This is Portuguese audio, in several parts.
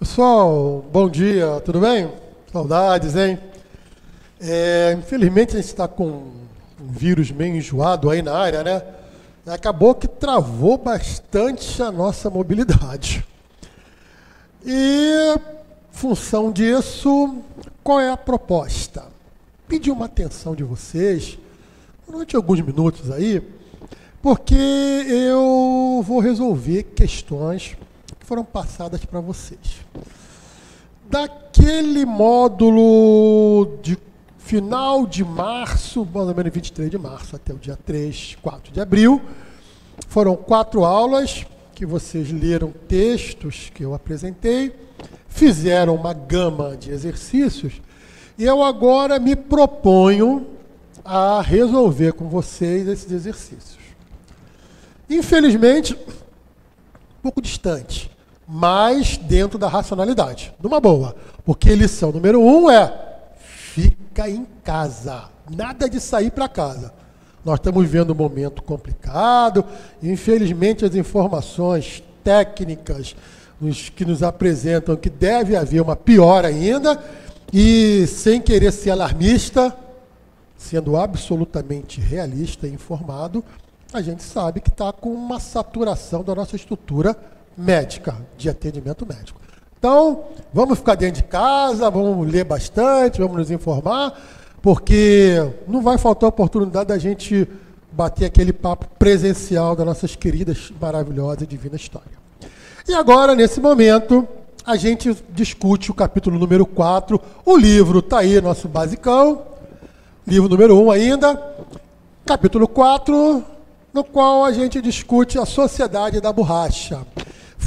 Pessoal, bom dia, tudo bem? Saudades, hein? É, infelizmente a gente está com um vírus meio enjoado aí na área, né? Acabou que travou bastante a nossa mobilidade. E, função disso, qual é a proposta? Pedir uma atenção de vocês, durante alguns minutos aí, porque eu vou resolver questões que foram passadas para vocês. Daquele módulo de final de março, mais ou menos 23 de março, até o dia 3, 4 de abril, foram quatro aulas que vocês leram textos que eu apresentei, fizeram uma gama de exercícios, e eu agora me proponho a resolver com vocês esses exercícios. Infelizmente, um pouco distante, mas dentro da racionalidade. Numa boa. Porque lição número um é fica em casa. Nada de sair para casa. Nós estamos vendo um momento complicado. Infelizmente, as informações técnicas que nos apresentam que deve haver uma pior ainda. E sem querer ser alarmista, sendo absolutamente realista e informado, a gente sabe que está com uma saturação da nossa estrutura médica, de atendimento médico. Então, vamos ficar dentro de casa, vamos ler bastante, vamos nos informar, porque não vai faltar oportunidade da gente bater aquele papo presencial das nossas queridas, maravilhosas e divina história. E agora, nesse momento, a gente discute o capítulo número 4. O livro está aí, nosso basicão. Livro número 1 um ainda. Capítulo 4, no qual a gente discute a sociedade da borracha.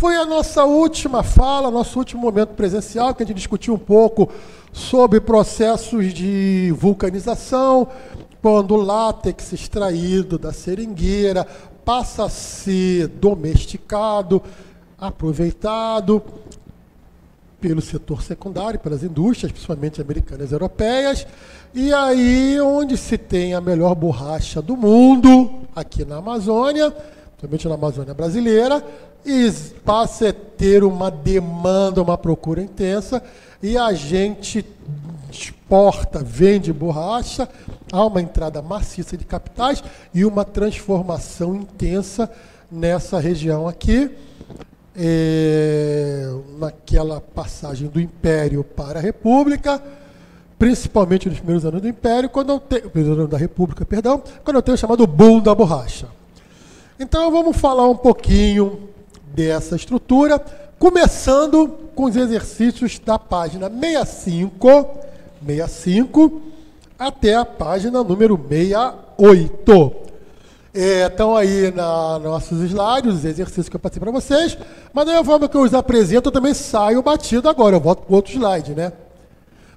Foi a nossa última fala, nosso último momento presencial, que a gente discutiu um pouco sobre processos de vulcanização, quando o látex extraído da seringueira passa a ser domesticado, aproveitado pelo setor secundário, pelas indústrias, principalmente americanas e europeias, e aí, onde se tem a melhor borracha do mundo, aqui na Amazônia, principalmente na Amazônia brasileira, e passa a ter uma demanda, uma procura intensa, e a gente exporta, vende borracha, há uma entrada maciça de capitais e uma transformação intensa nessa região aqui. É, naquela passagem do Império para a República, principalmente nos primeiros anos do Império, quando eu tenho, da República, perdão, quando eu tenho o chamado boom da borracha. Então vamos falar um pouquinho dessa estrutura, começando com os exercícios da página 65, 65 até a página número 68. É, estão aí na nossos slides, os exercícios que eu passei para vocês, mas da forma que eu os apresento, eu também saio batido agora, eu volto para outro slide, né?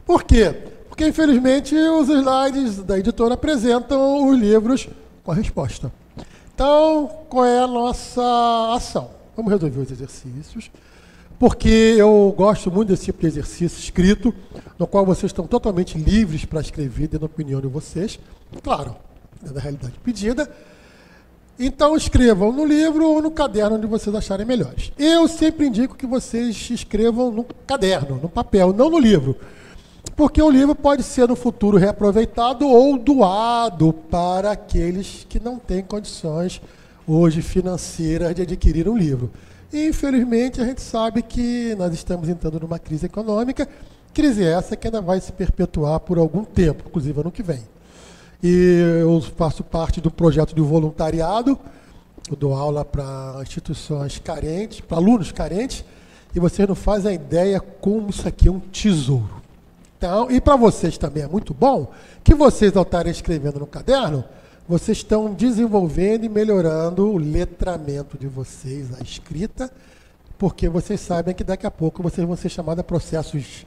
Por quê? Porque, infelizmente, os slides da editora apresentam os livros com a resposta. Então, qual é a nossa ação? Vamos resolver os exercícios, porque eu gosto muito desse tipo de exercício escrito, no qual vocês estão totalmente livres para escrever, dando a opinião de vocês, claro, da realidade pedida. Então, escrevam no livro ou no caderno onde vocês acharem melhores. Eu sempre indico que vocês escrevam no caderno, no papel, não no livro porque o livro pode ser no futuro reaproveitado ou doado para aqueles que não têm condições hoje financeiras de adquirir um livro. E, infelizmente, a gente sabe que nós estamos entrando numa crise econômica, crise essa que ainda vai se perpetuar por algum tempo, inclusive ano que vem. E eu faço parte do projeto de voluntariado, eu dou aula para instituições carentes, para alunos carentes, e vocês não fazem a ideia como isso aqui é um tesouro. Então, e para vocês também é muito bom que vocês, ao estarem escrevendo no caderno, vocês estão desenvolvendo e melhorando o letramento de vocês, a escrita, porque vocês sabem que daqui a pouco vocês vão ser chamados a processos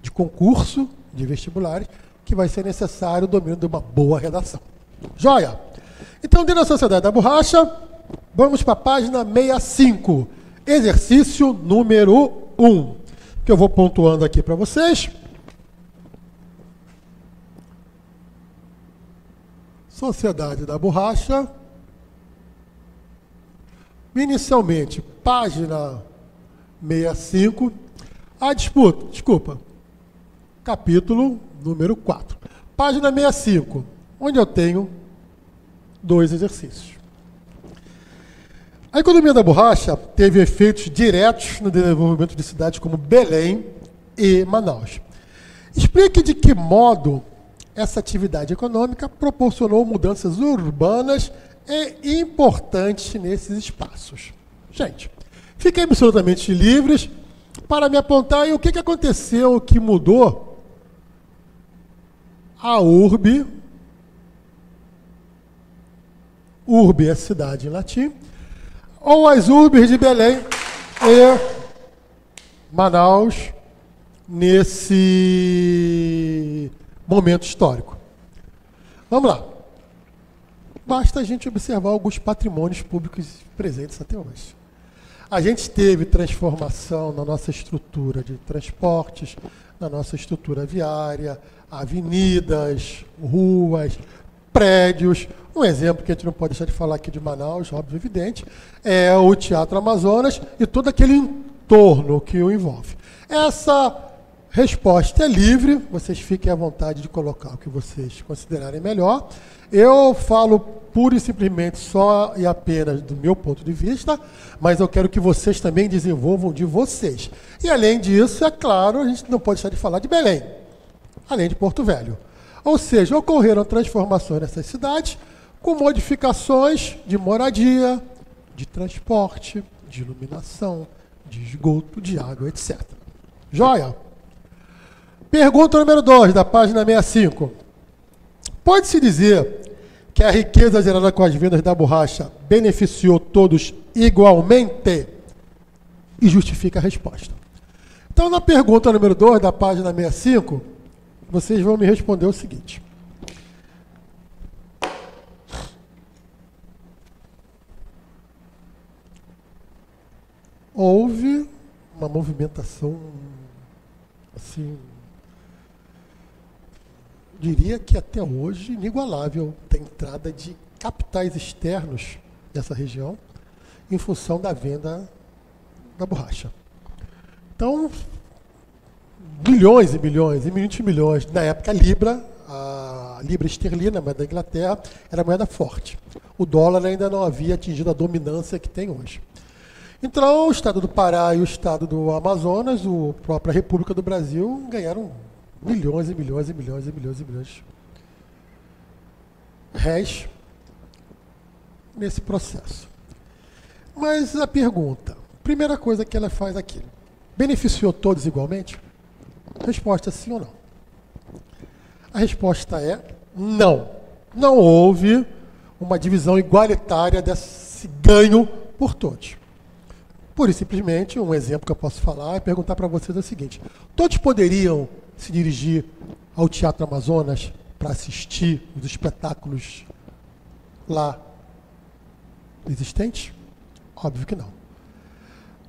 de concurso, de vestibulares, que vai ser necessário o domínio de uma boa redação. Joia? Então, dentro da Sociedade da Borracha, vamos para a página 65, exercício número 1, que eu vou pontuando aqui para vocês. Sociedade da Borracha. Inicialmente, página 65. A disputa, desculpa. Capítulo número 4. Página 65, onde eu tenho dois exercícios. A economia da borracha teve efeitos diretos no desenvolvimento de cidades como Belém e Manaus. Explique de que modo essa atividade econômica proporcionou mudanças urbanas e importantes nesses espaços. Gente, fiquem absolutamente livres para me apontar o que, aconteceu, o que mudou a urbe. Urbe é cidade em latim, ou as urbes de Belém e Manaus nesse momento histórico. Vamos lá. Basta a gente observar alguns patrimônios públicos presentes até hoje. A gente teve transformação na nossa estrutura de transportes, na nossa estrutura viária, avenidas, ruas, prédios. Um exemplo que a gente não pode deixar de falar aqui de Manaus, óbvio, evidente, é o Teatro Amazonas e todo aquele entorno que o envolve. Essa Resposta é livre, vocês fiquem à vontade de colocar o que vocês considerarem melhor. Eu falo pura e simplesmente só e apenas do meu ponto de vista, mas eu quero que vocês também desenvolvam de vocês. E além disso, é claro, a gente não pode deixar de falar de Belém, além de Porto Velho. Ou seja, ocorreram transformações nessas cidades com modificações de moradia, de transporte, de iluminação, de esgoto, de água, etc. Joia? Pergunta número 2, da página 65. Pode-se dizer que a riqueza gerada com as vendas da borracha beneficiou todos igualmente? E justifica a resposta. Então, na pergunta número 2, da página 65, vocês vão me responder o seguinte. Houve uma movimentação assim diria que até hoje inigualável da entrada de capitais externos dessa região em função da venda da borracha. Então, bilhões e bilhões e milhões de milhões. Na época, a Libra, a Libra esterlina, mas da Inglaterra, era moeda forte. O dólar ainda não havia atingido a dominância que tem hoje. Então, o estado do Pará e o estado do Amazonas, a própria República do Brasil, ganharam milhões e milhões e milhões e milhões e milhões réis nesse processo. Mas a pergunta, primeira coisa que ela faz aqui, beneficiou todos igualmente? Resposta sim ou não? A resposta é não. Não houve uma divisão igualitária desse ganho por todos. Por e simplesmente, um exemplo que eu posso falar é perguntar para vocês é o seguinte: todos poderiam se dirigir ao Teatro Amazonas para assistir os espetáculos lá existentes? Óbvio que não.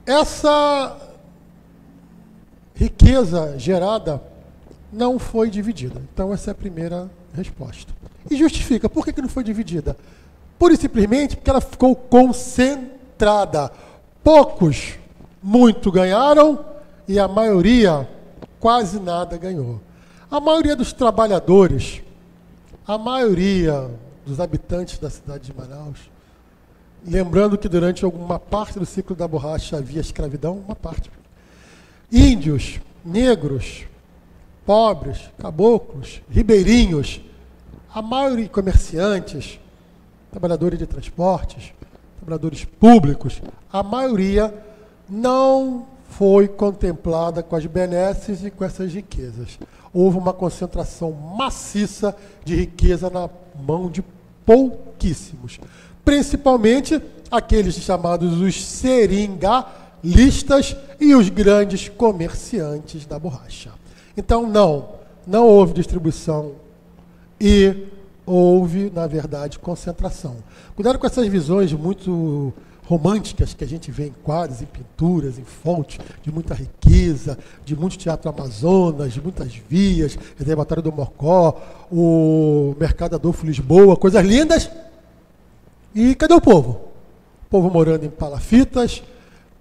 Essa riqueza gerada não foi dividida. Então, essa é a primeira resposta. E justifica. Por que, não foi dividida? Pura e simplesmente porque ela ficou concentrada. Poucos muito ganharam e a maioria quase nada ganhou. A maioria dos trabalhadores, a maioria dos habitantes da cidade de Manaus, lembrando que durante alguma parte do ciclo da borracha havia escravidão, uma parte. Índios, negros, pobres, caboclos, ribeirinhos, a maioria comerciantes, trabalhadores de transportes, trabalhadores públicos, a maioria não foi contemplada com as benesses e com essas riquezas. Houve uma concentração maciça de riqueza na mão de pouquíssimos, principalmente aqueles chamados os seringalistas e os grandes comerciantes da borracha. Então, não, não houve distribuição e houve, na verdade, concentração. Cuidado com essas visões muito românticas que a gente vê em quadros, em pinturas, em fontes, de muita riqueza, de muito teatro Amazonas, de muitas vias, a Batalha do Mocó, o Mercado Adolfo Lisboa, coisas lindas. E cadê o povo? O povo morando em palafitas,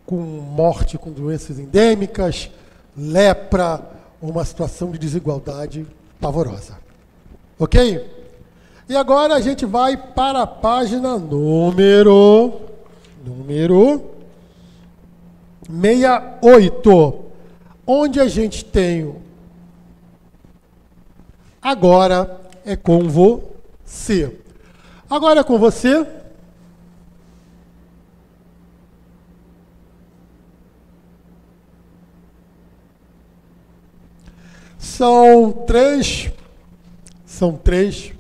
com morte, com doenças endêmicas, lepra, uma situação de desigualdade pavorosa. Ok? E agora a gente vai para a página número número 68, onde a gente tem agora é com você. Agora é com você. São três, são três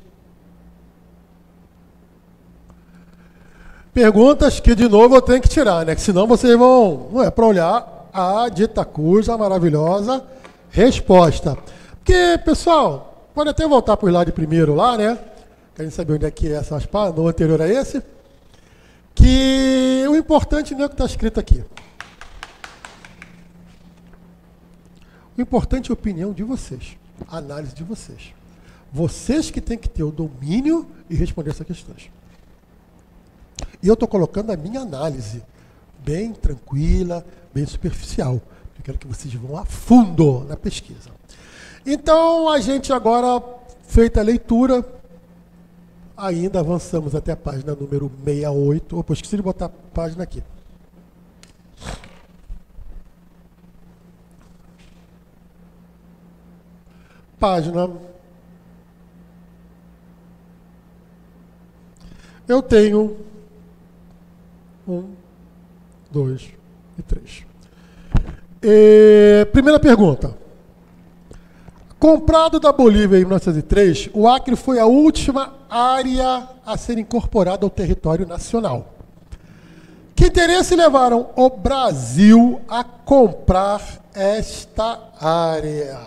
perguntas que de novo eu tenho que tirar, né? Que senão vocês vão, não é para olhar a dita cuja maravilhosa resposta. Porque, pessoal, pode até voltar para o slide primeiro lá, né? Querem saber onde é que é essa no anterior a esse. Que o importante não é o que está escrito aqui. O importante é a opinião de vocês, a análise de vocês. Vocês que têm que ter o domínio e responder essas questões. E eu estou colocando a minha análise, bem tranquila, bem superficial. Eu quero que vocês vão a fundo na pesquisa. Então, a gente agora, feita a leitura, ainda avançamos até a página número 68. Opa, esqueci de botar a página aqui. Página. Eu tenho um, dois e três. E, primeira pergunta. Comprado da Bolívia em 1903, o Acre foi a última área a ser incorporada ao território nacional. Que interesse levaram o Brasil a comprar esta área?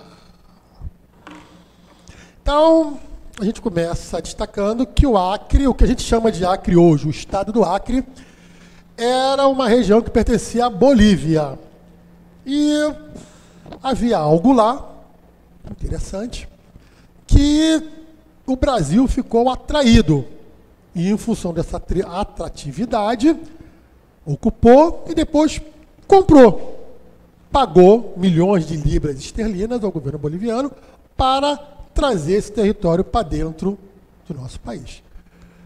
Então, a gente começa destacando que o Acre, o que a gente chama de Acre hoje, o estado do Acre, era uma região que pertencia à Bolívia. E havia algo lá, interessante, que o Brasil ficou atraído. E em função dessa atratividade, ocupou e depois comprou. Pagou milhões de libras esterlinas ao governo boliviano para trazer esse território para dentro do nosso país.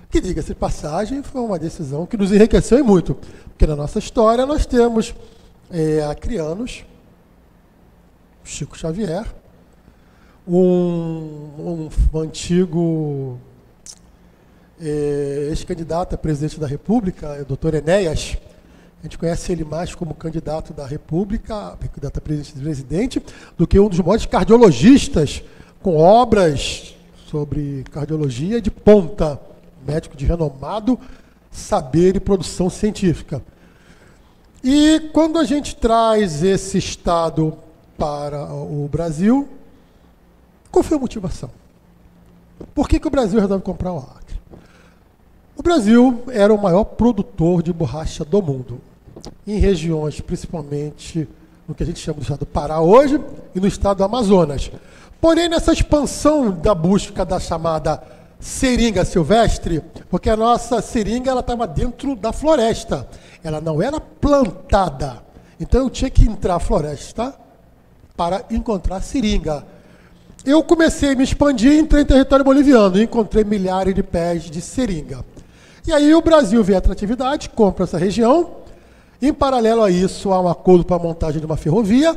Que, diga-se de passagem, foi uma decisão que nos enriqueceu muito, porque na nossa história nós temos é, acrianos, Chico Xavier, um, um antigo é, ex-candidato a presidente da República, o doutor Enéas, a gente conhece ele mais como candidato da República, candidato a presidente, do que um dos maiores cardiologistas com obras sobre cardiologia de ponta médico de renomado saber e produção científica. E quando a gente traz esse Estado para o Brasil, qual foi a motivação? Por que, que o Brasil resolve comprar o Acre? O Brasil era o maior produtor de borracha do mundo, em regiões principalmente no que a gente chama do estado do Pará hoje e no estado do Amazonas. Porém, nessa expansão da busca da chamada seringa silvestre, porque a nossa seringa ela estava dentro da floresta, ela não era plantada. Então eu tinha que entrar na floresta para encontrar seringa. Eu comecei a me expandir, entrei em território boliviano e encontrei milhares de pés de seringa. E aí o Brasil vê a atratividade, compra essa região. Em paralelo a isso, há um acordo para a montagem de uma ferrovia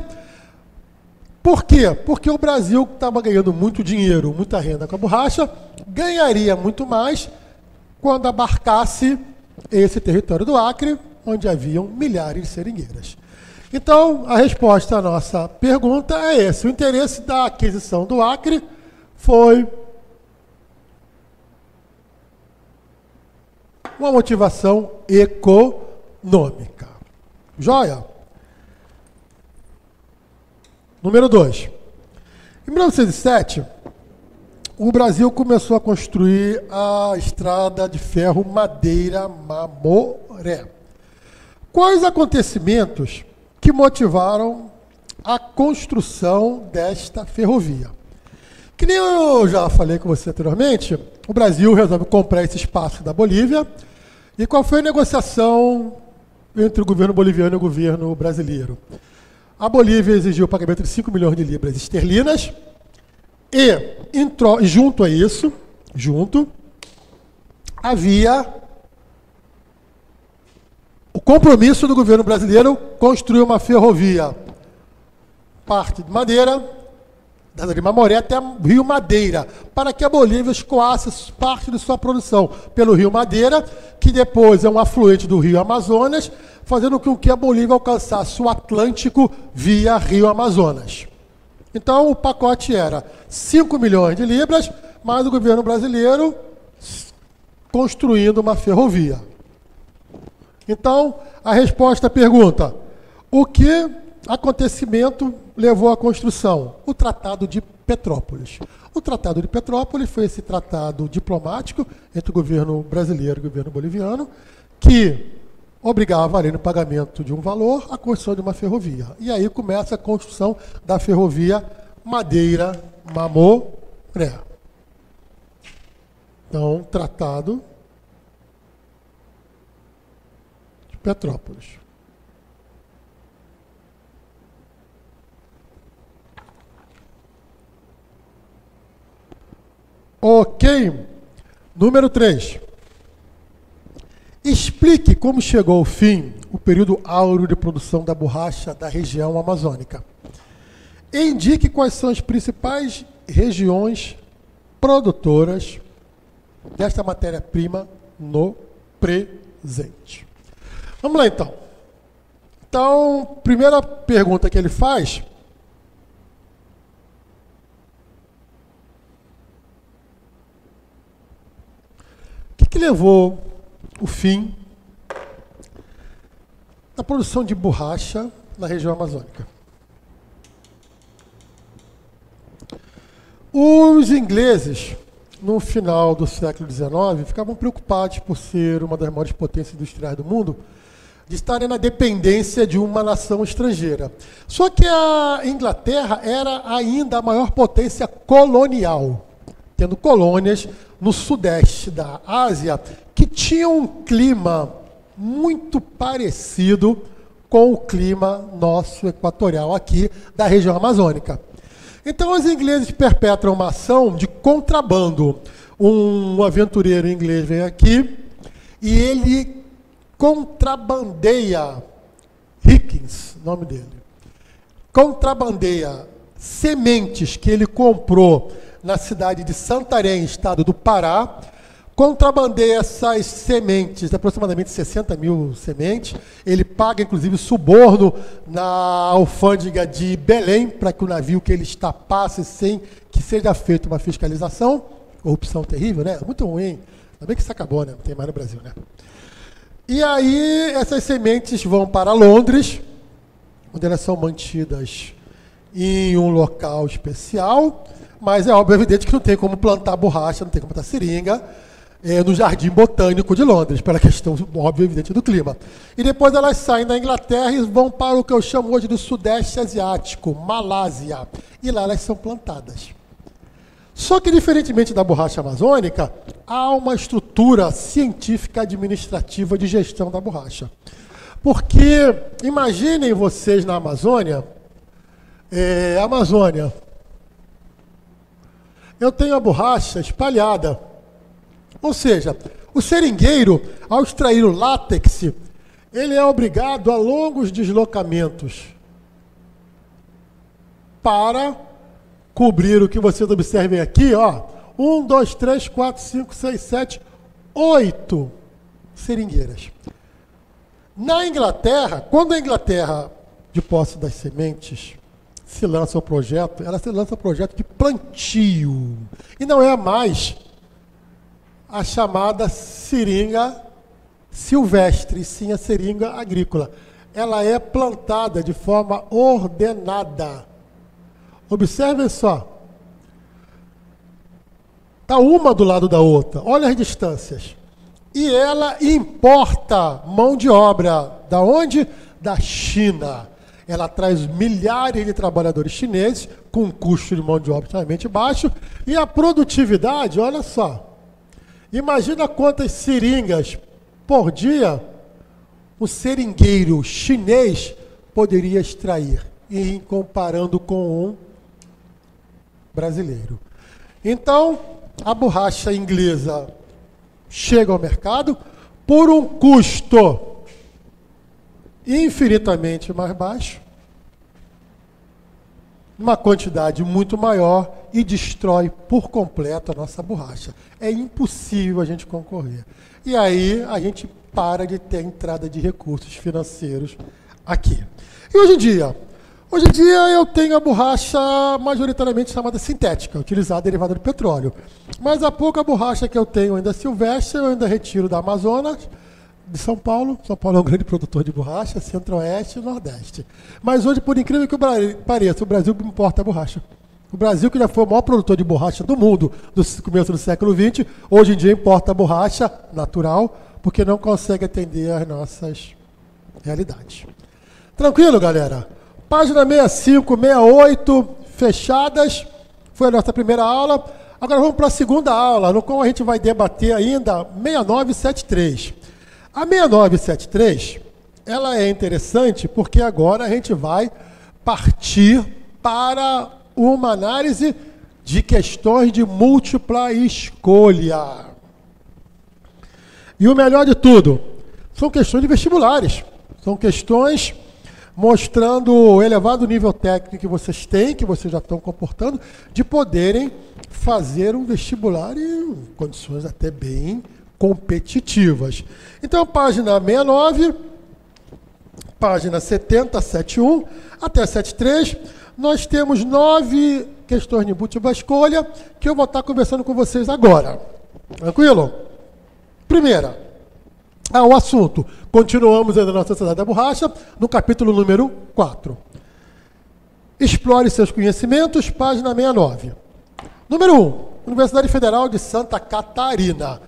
por quê? Porque o Brasil estava ganhando muito dinheiro, muita renda com a borracha, ganharia muito mais quando abarcasse esse território do Acre, onde haviam milhares de seringueiras. Então, a resposta à nossa pergunta é esse. O interesse da aquisição do Acre foi uma motivação econômica. Joia? Número 2. Em 1907, o Brasil começou a construir a estrada de ferro Madeira-Mamoré. Quais acontecimentos que motivaram a construção desta ferrovia? Que nem eu já falei com você anteriormente, o Brasil resolve comprar esse espaço da Bolívia. E qual foi a negociação entre o governo boliviano e o governo brasileiro? A Bolívia exigiu o pagamento de 5 milhões de libras esterlinas. E, junto a isso, junto, havia o compromisso do governo brasileiro construir uma ferrovia, parte de Madeira, da Mamoré até Rio Madeira, para que a Bolívia escoasse parte de sua produção pelo Rio Madeira, que depois é um afluente do Rio Amazonas, fazendo com que a Bolívia alcançasse o Atlântico via Rio Amazonas. Então o pacote era 5 milhões de libras, mais o governo brasileiro construindo uma ferrovia. Então, a resposta à pergunta: o que acontecimento levou à construção? O Tratado de Petrópolis. O Tratado de Petrópolis foi esse tratado diplomático entre o governo brasileiro e o governo boliviano, que obrigava, além do pagamento de um valor, a construção de uma ferrovia. E aí começa a construção da ferrovia Madeira-Mamoré. Então, tratado Petrópolis. Ok. Número 3. Explique como chegou ao fim o período áureo de produção da borracha da região amazônica. Indique quais são as principais regiões produtoras desta matéria-prima no presente. Vamos lá então. Então, primeira pergunta que ele faz. O que, levou o fim da produção de borracha na região amazônica? Os ingleses, no final do século XIX, ficavam preocupados por ser uma das maiores potências industriais do mundo de estarem na dependência de uma nação estrangeira. Só que a Inglaterra era ainda a maior potência colonial, tendo colônias no sudeste da Ásia que tinham um clima muito parecido com o clima nosso equatorial aqui da região amazônica. Então os ingleses perpetram uma ação de contrabando. Um aventureiro inglês vem aqui e ele contrabandeia, Hickens, nome dele, contrabandeia sementes que ele comprou na cidade de Santarém, estado do Pará, contrabandeia essas sementes, aproximadamente 60 mil sementes. Ele paga, inclusive, suborno na alfândega de Belém, para que o navio que ele está passe sem que seja feita uma fiscalização. Corrupção terrível, né? Muito ruim. Ainda bem que isso acabou, né? Não tem mais no Brasil, né? E aí essas sementes vão para Londres, onde elas são mantidas em um local especial, mas é óbvio, evidente que não tem como plantar borracha, não tem como plantar seringa é, no Jardim Botânico de Londres, pela questão óbvia evidente do clima. E depois elas saem da Inglaterra e vão para o que eu chamo hoje do Sudeste Asiático, Malásia, e lá elas são plantadas. Só que, diferentemente da borracha amazônica, há uma estrutura científica administrativa de gestão da borracha. Porque, imaginem vocês na Amazônia, é, Amazônia, eu tenho a borracha espalhada. Ou seja, o seringueiro, ao extrair o látex, ele é obrigado a longos deslocamentos para cobrir o que vocês observem aqui, ó. Um, dois, três, quatro, cinco, seis, sete, oito seringueiras. Na Inglaterra, quando a Inglaterra, de posse das sementes, se lança o projeto, ela se lança o projeto de plantio. E não é mais a chamada seringa silvestre, sim a seringa agrícola. Ela é plantada de forma ordenada. Observem só. Está uma do lado da outra. Olha as distâncias. E ela importa mão de obra. Da onde? Da China. Ela traz milhares de trabalhadores chineses, com um custo de mão de obra extremamente baixo. E a produtividade, olha só. Imagina quantas seringas por dia o seringueiro chinês poderia extrair em comparando com um brasileiro. Então, a borracha inglesa chega ao mercado por um custo infinitamente mais baixo, uma quantidade muito maior e destrói por completo a nossa borracha. É impossível a gente concorrer. E aí a gente para de ter entrada de recursos financeiros aqui. E hoje em dia? Hoje em dia eu tenho a borracha majoritariamente chamada sintética, utilizada derivada do petróleo. Mas a pouca borracha que eu tenho ainda silvestre, eu ainda retiro da Amazonas, de São Paulo. São Paulo é um grande produtor de borracha, centro-oeste e nordeste. Mas hoje, por incrível que pareça, o Brasil importa borracha. O Brasil, que já foi o maior produtor de borracha do mundo no começo do século XX, hoje em dia importa borracha natural, porque não consegue atender às nossas realidades. Tranquilo, galera? Página 65, 68, fechadas. Foi a nossa primeira aula. Agora vamos para a segunda aula, no qual a gente vai debater ainda 6973. A 6973, ela é interessante porque agora a gente vai partir para uma análise de questões de múltipla escolha. E o melhor de tudo, são questões de vestibulares. São questões mostrando o elevado nível técnico que vocês têm, que vocês já estão comportando, de poderem fazer um vestibular em condições até bem competitivas. Então, página 69, página 70, 71 até 73, nós temos nove questões de múltipla escolha que eu vou estar conversando com vocês agora. Tranquilo? Primeira, ah, o assunto. Continuamos ainda na Sociedade da Borracha, no capítulo número 4. Explore seus conhecimentos, página 69. Número 1. Universidade Federal de Santa Catarina.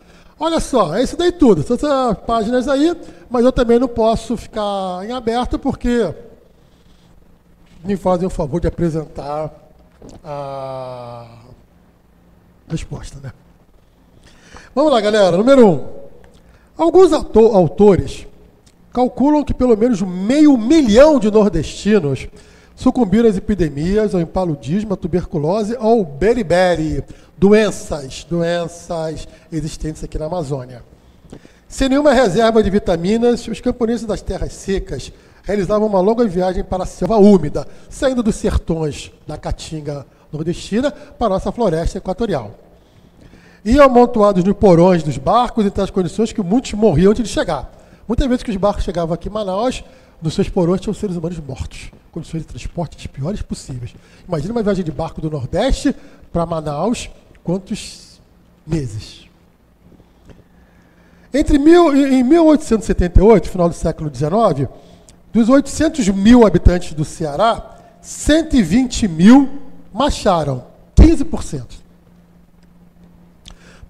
Olha só, é isso daí tudo. São essas páginas aí, mas eu também não posso ficar em aberto porque me fazem o favor de apresentar a resposta, né? Vamos lá, galera. Número 1. Alguns autores calculam que pelo menos meio milhão de nordestinos sucumbiram às epidemias, ao impaludismo, à tuberculose, ao beriberi, doenças, doenças existentes aqui na Amazônia. Sem nenhuma reserva de vitaminas, os camponeses das terras secas realizavam uma longa viagem para a selva úmida, saindo dos sertões da Caatinga nordestina para a nossa floresta equatorial iam amontoados nos porões dos barcos em tais condições que muitos morriam antes de chegar. Muitas vezes que os barcos chegavam aqui em Manaus, nos seus porões tinham seres humanos mortos. Condições de transporte as piores possíveis. Imagina uma viagem de barco do Nordeste para Manaus, quantos meses? Entre mil, em 1878, final do século XIX, dos 800 mil habitantes do Ceará, 120 mil marcharam, 15%.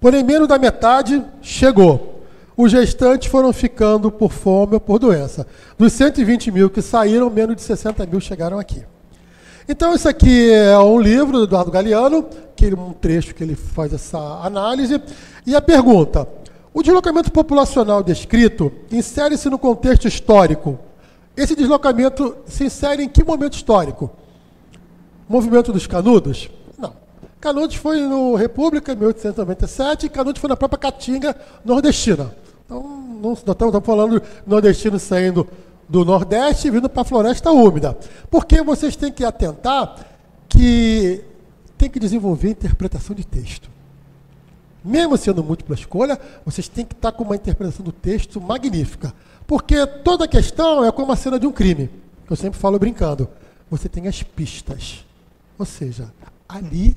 Porém, menos da metade chegou. Os restantes foram ficando por fome ou por doença. Dos 120 mil que saíram, menos de 60 mil chegaram aqui. Então, isso aqui é um livro do Eduardo Galeano, que é um trecho que ele faz essa análise. E a pergunta: o deslocamento populacional descrito insere-se no contexto histórico. Esse deslocamento se insere em que momento histórico? Movimento dos Canudos? Canudos foi no República, em 1897, e Canudos foi na própria Caatinga nordestina. Então, não estamos falando nordestino saindo do Nordeste e vindo para a floresta úmida. Porque vocês têm que atentar que tem que desenvolver interpretação de texto. Mesmo sendo múltipla escolha, vocês têm que estar com uma interpretação do texto magnífica. Porque toda questão é como a cena de um crime, que eu sempre falo brincando. Você tem as pistas. Ou seja, ali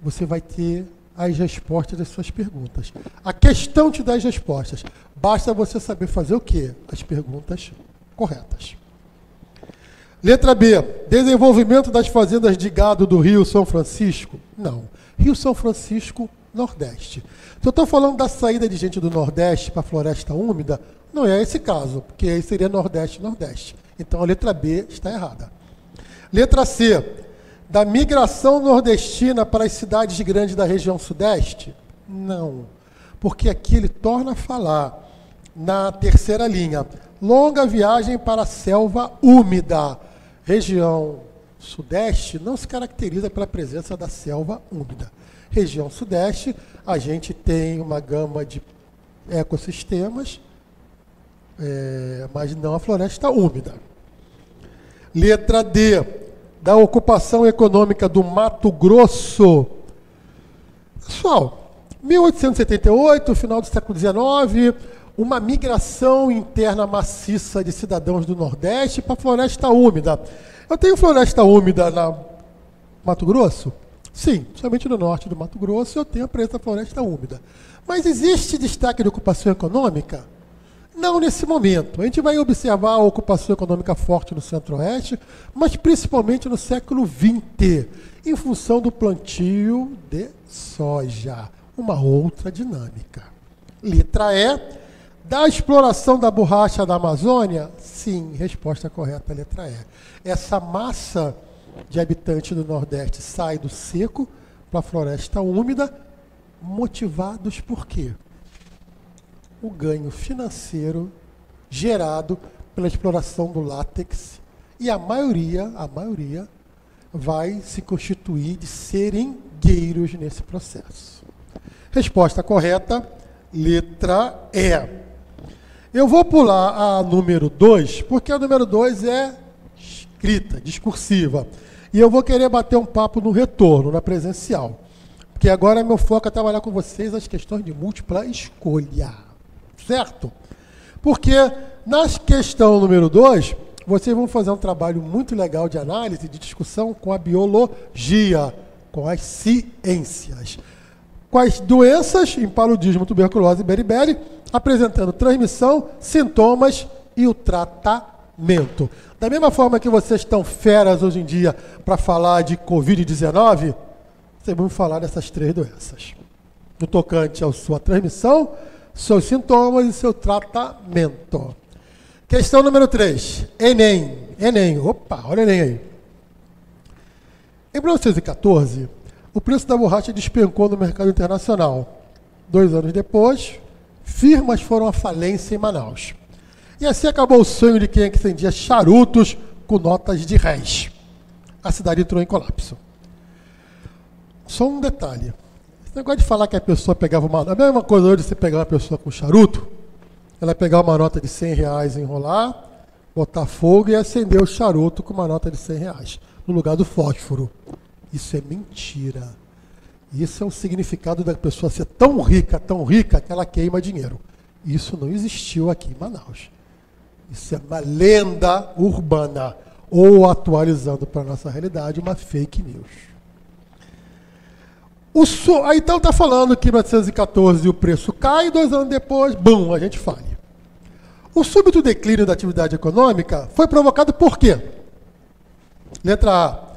você vai ter as respostas das suas perguntas. A questão te dá as respostas. Basta você saber fazer o quê? As perguntas corretas. Letra B. Desenvolvimento das fazendas de gado do Rio São Francisco? Não. Rio São Francisco, Nordeste. Se eu estou falando da saída de gente do Nordeste para a floresta úmida, não é esse caso, porque aí seria Nordeste-Nordeste. Então a letra B está errada. Letra C da migração nordestina para as cidades grandes da região sudeste? Não. Porque aqui ele torna a falar na terceira linha. Longa viagem para a selva úmida. Região sudeste não se caracteriza pela presença da selva úmida. Região sudeste, a gente tem uma gama de ecossistemas, é, mas não a floresta úmida. Letra D, da ocupação econômica do Mato Grosso. Pessoal, 1878, final do século XIX, uma migração interna maciça de cidadãos do Nordeste para a floresta úmida. Eu tenho floresta úmida na Mato Grosso? Sim, somente no norte do Mato Grosso eu tenho a presença da floresta úmida. Mas existe destaque de ocupação econômica? Não nesse momento. A gente vai observar a ocupação econômica forte no Centro-Oeste, mas principalmente no século XX, em função do plantio de soja. Uma outra dinâmica. Letra E. Da exploração da borracha da Amazônia? Sim, resposta correta, letra E. Essa massa de habitantes do Nordeste sai do seco para a floresta úmida, motivados por quê? O ganho financeiro gerado pela exploração do látex e a maioria, a maioria vai se constituir de seringueiros nesse processo. Resposta correta, letra E. Eu vou pular a número 2, porque a número 2 é escrita, discursiva. E eu vou querer bater um papo no retorno, na presencial. Porque agora meu foco é trabalhar com vocês as questões de múltipla escolha. Certo? Porque na questão número 2, vocês vão fazer um trabalho muito legal de análise, de discussão com a biologia, com as ciências. Com as doenças, em paludismo, tuberculose e beriberi, apresentando transmissão, sintomas e o tratamento. Da mesma forma que vocês estão feras hoje em dia para falar de Covid-19, vocês vão falar dessas três doenças. No tocante à sua transmissão, seus sintomas e seu tratamento. Questão número 3. Enem. Enem. Opa, olha o Enem aí. Em 1914, o preço da borracha despencou no mercado internacional. Dois anos depois, firmas foram à falência em Manaus. E assim acabou o sonho de quem acendia charutos com notas de réis. A cidade entrou em colapso. Só um detalhe. Esse negócio de falar que a pessoa pegava uma... A mesma coisa hoje você pegar uma pessoa com charuto, ela pegar uma nota de 100 reais, enrolar, botar fogo e acender o charuto com uma nota de 100 reais, no lugar do fósforo. Isso é mentira. Isso é o significado da pessoa ser tão rica, tão rica, que ela queima dinheiro. Isso não existiu aqui em Manaus. Isso é uma lenda urbana, ou atualizando para a nossa realidade, uma fake news. O so, aí então está falando que em 1914 o preço cai, dois anos depois, bum, a gente fale. O súbito declínio da atividade econômica foi provocado por quê? Letra A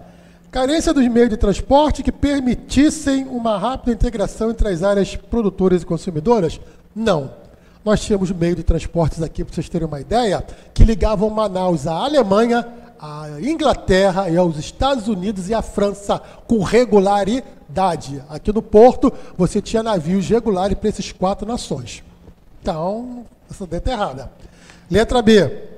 Carência dos meios de transporte que permitissem uma rápida integração entre as áreas produtoras e consumidoras? Não. Nós tínhamos meio de transportes aqui, para vocês terem uma ideia, que ligavam Manaus à Alemanha, à Inglaterra e aos Estados Unidos e à França com regularidade. Aqui no porto, você tinha navios regulares para esses quatro nações. Então, essa data é errada. Letra B.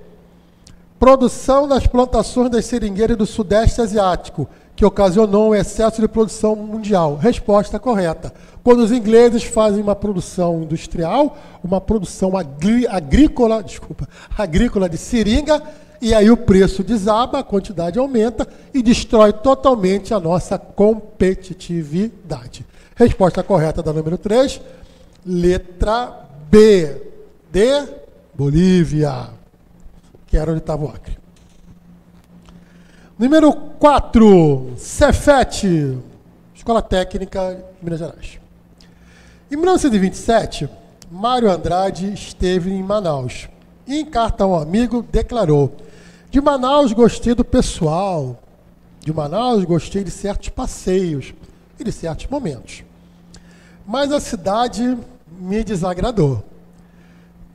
Produção das plantações das seringueiras do Sudeste Asiático, que ocasionou um excesso de produção mundial. Resposta correta. Quando os ingleses fazem uma produção industrial, uma produção agrícola, desculpa, agrícola de seringa, e aí o preço desaba, a quantidade aumenta e destrói totalmente a nossa competitividade. Resposta correta da número 3, letra B, de Bolívia que era onde estava o Acre. Número 4, Cefet, Escola Técnica de Minas Gerais. Em 1927, Mário Andrade esteve em Manaus e, em carta a um amigo, declarou: De Manaus gostei do pessoal, de Manaus gostei de certos passeios e de certos momentos. Mas a cidade me desagradou.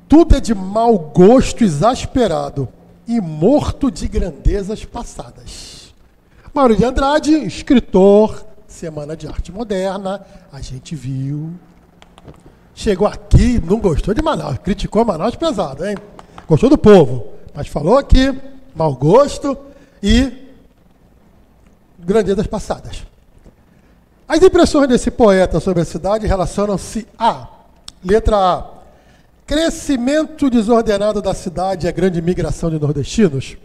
Tudo é de mau gosto exasperado e morto de grandezas passadas. Mauro de Andrade, escritor, Semana de Arte Moderna, a gente viu. Chegou aqui, não gostou de Manaus, criticou Manaus pesado, hein? Gostou do povo, mas falou aqui, mau gosto e grandezas passadas. As impressões desse poeta sobre a cidade relacionam-se a, letra A, crescimento desordenado da cidade e a grande migração de nordestinos?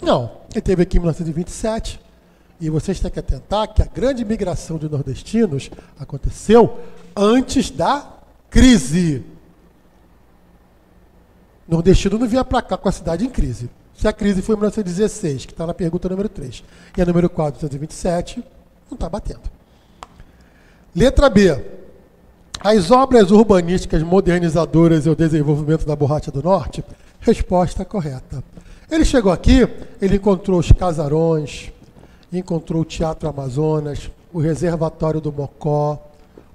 Não, ele teve aqui em 1927, e vocês têm que atentar que a grande migração de nordestinos aconteceu antes da crise. Nordestino não vinha para cá com a cidade em crise. Se a crise foi em 1916, que está na pergunta número 3, e a número 4, 1927, não está batendo. Letra B. As obras urbanísticas modernizadoras e o desenvolvimento da Borracha do Norte? Resposta correta. Ele chegou aqui, ele encontrou os casarões, encontrou o Teatro Amazonas, o Reservatório do Mocó,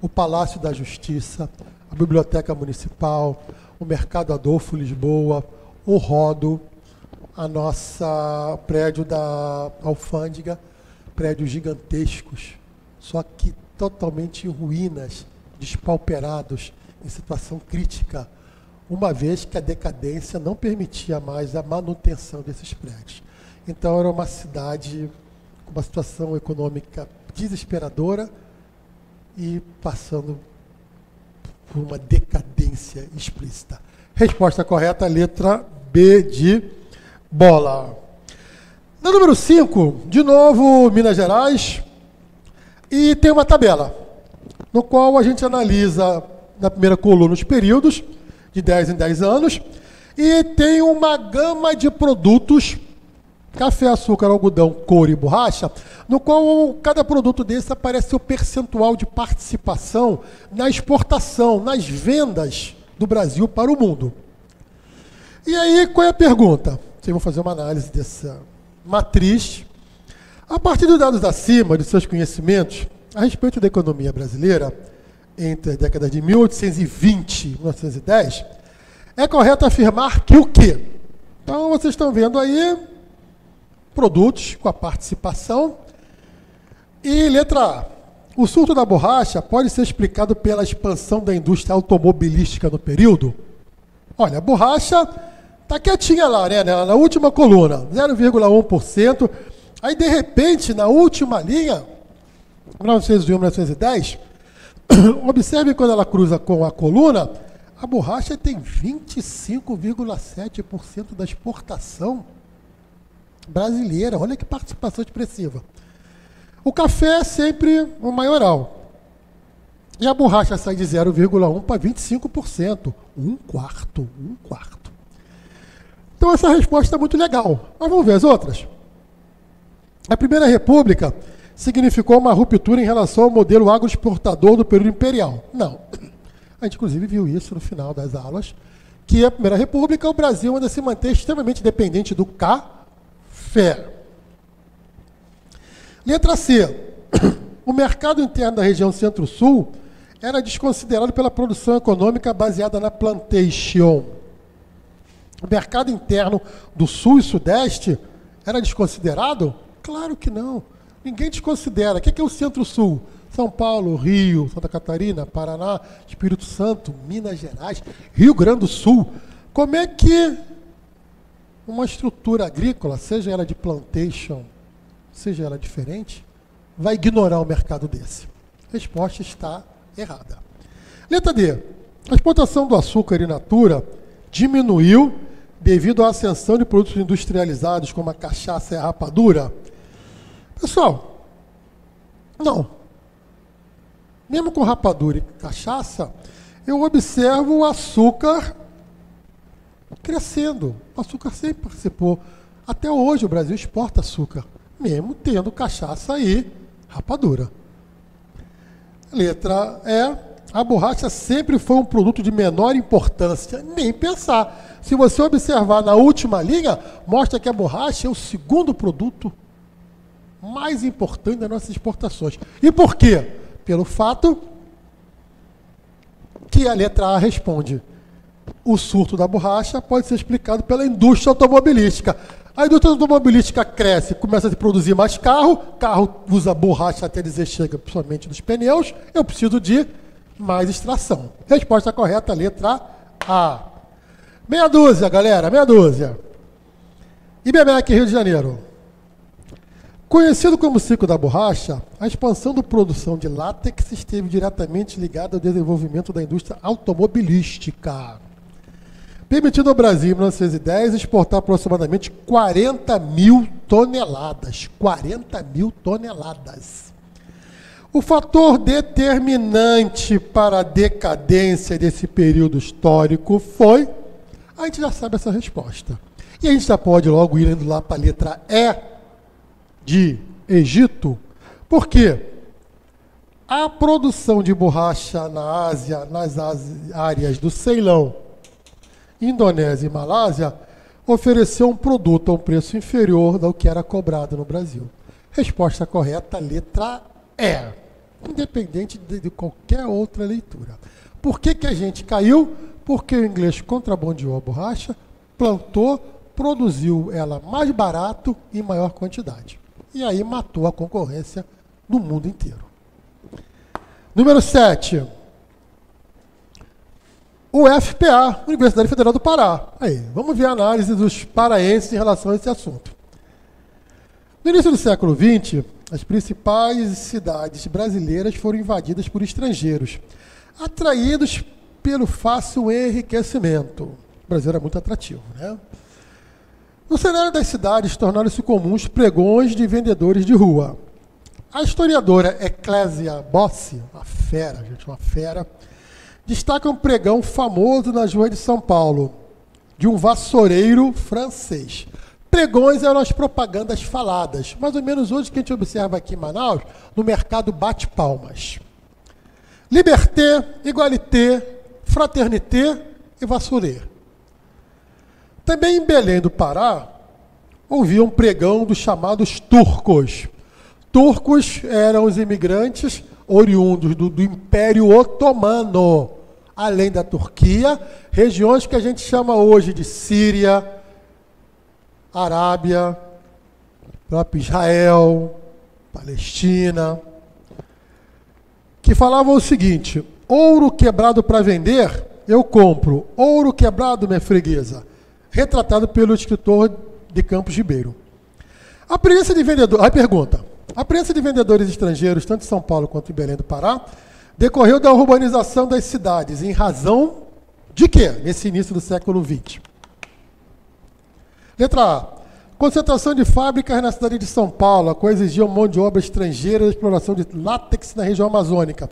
o Palácio da Justiça, a Biblioteca Municipal, o Mercado Adolfo Lisboa, o Rodo, a nossa prédio da Alfândega, prédios gigantescos, só que totalmente em ruínas, despauperados, em situação crítica, uma vez que a decadência não permitia mais a manutenção desses prédios. Então era uma cidade com uma situação econômica desesperadora e passando por uma decadência explícita. Resposta correta, letra B de bola. Na número 5, de novo, Minas Gerais, e tem uma tabela, no qual a gente analisa na primeira coluna os períodos, de 10 em 10 anos, e tem uma gama de produtos, café, açúcar, algodão, couro e borracha, no qual cada produto desse aparece o percentual de participação na exportação, nas vendas do Brasil para o mundo. E aí, qual é a pergunta? Vocês vão fazer uma análise dessa matriz. A partir dos dados acima, de seus conhecimentos, a respeito da economia brasileira, entre as décadas de 1820 e 1910, é correto afirmar que o quê? Então, vocês estão vendo aí produtos com a participação. E letra A. O surto da borracha pode ser explicado pela expansão da indústria automobilística no período? Olha, a borracha Está quietinha lá, né? Na última coluna, 0,1%. Aí, de repente, na última linha, 1901, 1910, observe quando ela cruza com a coluna, a borracha tem 25,7% da exportação brasileira. Olha que participação expressiva. O café é sempre o maioral. E a borracha sai de 0,1% para 25%. Um quarto, um quarto. Então essa resposta é muito legal. Mas vamos ver as outras. A Primeira República significou uma ruptura em relação ao modelo agroexportador do período imperial. Não. A gente, inclusive, viu isso no final das aulas, que a Primeira República, o Brasil ainda se mantém extremamente dependente do café. Letra C. O mercado interno da região Centro-Sul era desconsiderado pela produção econômica baseada na plantation. O mercado interno do Sul e Sudeste era desconsiderado? Claro que não. Ninguém desconsidera. O que é o Centro-Sul? São Paulo, Rio, Santa Catarina, Paraná, Espírito Santo, Minas Gerais, Rio Grande do Sul. Como é que uma estrutura agrícola, seja ela de plantation, seja ela diferente, vai ignorar um mercado desse? A resposta está errada. Letra D. A exportação do açúcar in natura diminuiu devido à ascensão de produtos industrializados como a cachaça e a rapadura? Pessoal, não. Mesmo com rapadura e cachaça, eu observo o açúcar crescendo. O açúcar sempre participou. Até hoje o Brasil exporta açúcar, mesmo tendo cachaça e rapadura. Letra E a borracha sempre foi um produto de menor importância, nem pensar. Se você observar na última linha, mostra que a borracha é o segundo produto mais importante das nossas exportações. E por quê? Pelo fato que a letra A responde. O surto da borracha pode ser explicado pela indústria automobilística. A indústria automobilística cresce, começa a produzir mais carro, carro usa borracha até dizer chega, principalmente dos pneus, eu preciso de mais extração. Resposta correta, letra A. Meia dúzia, galera, meia dúzia. IBMEC Rio de Janeiro. Conhecido como ciclo da borracha, a expansão da produção de látex esteve diretamente ligada ao desenvolvimento da indústria automobilística, permitindo ao Brasil, em 1910, exportar aproximadamente 40 mil toneladas. 40 mil toneladas. O fator determinante para a decadência desse período histórico foi. A gente já sabe essa resposta. E a gente já pode logo ir indo lá para a letra E de Egito, porque a produção de borracha na Ásia, nas áreas do Ceilão, Indonésia e Malásia, ofereceu um produto a um preço inferior ao que era cobrado no Brasil. Resposta correta, letra E, independente de, qualquer outra leitura. Por que, que a gente caiu? Porque o inglês contrabandeou a borracha, plantou, produziu ela mais barato e maior quantidade e aí matou a concorrência no mundo inteiro. Número 7. O FPA, Universidade Federal do Pará. Aí, vamos ver a análise dos paraenses em relação a esse assunto. No início do século XX, as principais cidades brasileiras foram invadidas por estrangeiros, atraídos pelo fácil enriquecimento. O Brasil era muito atrativo, né? No cenário das cidades, tornaram-se comuns pregões de vendedores de rua. A historiadora Eclésia Bossi, uma fera, gente, uma fera, destaca um pregão famoso nas ruas de São Paulo, de um vassoureiro francês. Pregões eram as propagandas faladas, mais ou menos hoje que a gente observa aqui em Manaus, no mercado bate-palmas. Liberté, igualité, fraternité e vassoureiro. Também em Belém do Pará, ouvia um pregão dos chamados turcos. Turcos eram os imigrantes oriundos do, do Império Otomano, além da Turquia, regiões que a gente chama hoje de Síria, Arábia, próprio Israel, Palestina, que falavam o seguinte: ouro quebrado para vender, eu compro. Ouro quebrado, minha freguesa, retratado pelo escritor de Campos Ribeiro. A presença de vendedores. Aí pergunta: a presença de vendedores estrangeiros, tanto em São Paulo quanto em Belém do Pará, decorreu da urbanização das cidades, em razão de quê? Nesse início do século XX. Letra A. Concentração de fábricas na cidade de São Paulo, a qual exigiam mão de obra estrangeira e exploração de látex na região amazônica,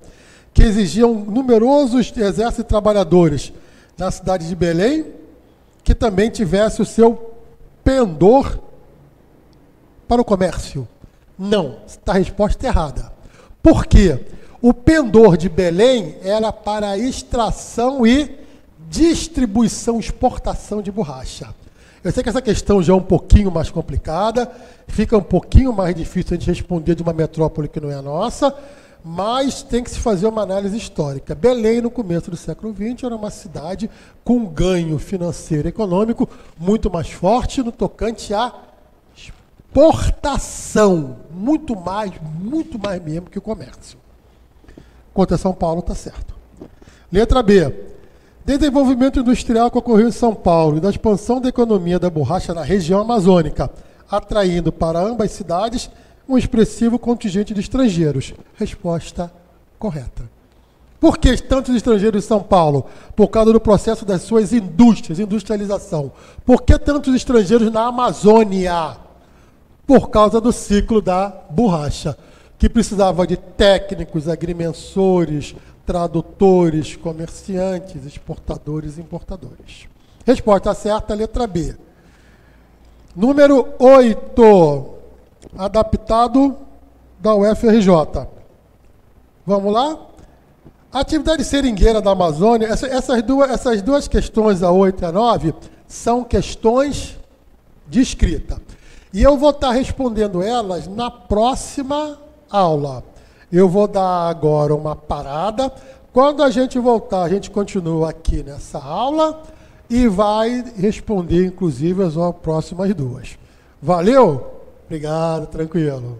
que exigiam numerosos exércitos de trabalhadores na cidade de Belém, que também tivesse o seu pendor para o comércio. Não, está a resposta errada. Por quê? O pendor de Belém era para extração e distribuição, exportação de borracha. Eu sei que essa questão já é um pouquinho mais complicada, fica um pouquinho mais difícil a gente responder de uma metrópole que não é a nossa, mas tem que se fazer uma análise histórica. Belém, no começo do século XX, era uma cidade com ganho financeiro e econômico muito mais forte no tocante à exportação, muito mais, muito mais mesmo que o comércio. Quanto a São Paulo, está certo. Letra B. Desenvolvimento industrial que ocorreu em São Paulo e da expansão da economia da borracha na região amazônica, atraindo para ambas cidades um expressivo contingente de estrangeiros. Resposta correta. Por que tantos estrangeiros em São Paulo? Por causa do processo das suas indústrias, industrialização. Por que tantos estrangeiros na Amazônia? Por causa do ciclo da borracha, que precisava de técnicos, agrimensores, tradutores, comerciantes, exportadores e importadores. Resposta certa, letra B. Número 8 adaptado da UFRJ. Vamos lá? A atividade seringueira da Amazônia, essa, essas, duas, essas duas questões, a 8 e a 9, são questões de escrita. E eu vou estar respondendo elas na próxima aula. Eu vou dar agora uma parada. Quando a gente voltar, a gente continua aqui nessa aula e vai responder, inclusive, as próximas duas. Valeu? Obrigado, tranquilo.